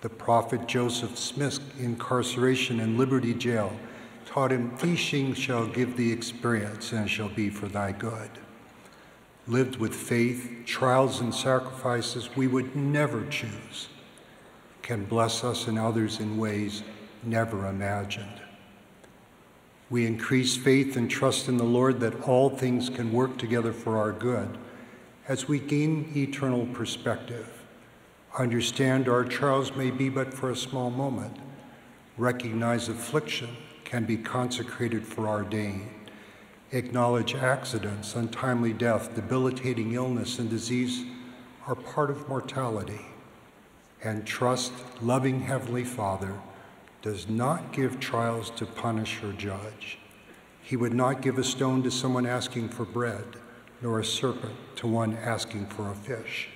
The prophet Joseph Smith's incarceration in Liberty Jail taught him, Teaching shall give thee experience and shall be for thy good. Lived with faith, trials, and sacrifices we would never choose, can bless us and others in ways never imagined. We increase faith and trust in the Lord that all things can work together for our good as we gain eternal perspective. Understand our trials may be but for a small moment. Recognize affliction can be consecrated for our gain. Acknowledge accidents, untimely death, debilitating illness, and disease are part of mortality. And trust loving Heavenly Father does not give trials to punish or judge. He would not give a stone to someone asking for bread, nor a serpent to one asking for a fish.